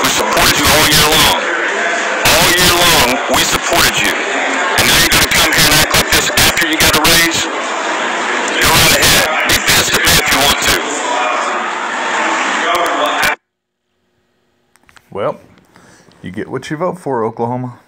who supported you all year long. All year long, we supported you. And now you're going to come here and act like this after you got a raise? Go right ahead. Be pissed at me if you want to. Well, you get what you vote for, Oklahoma.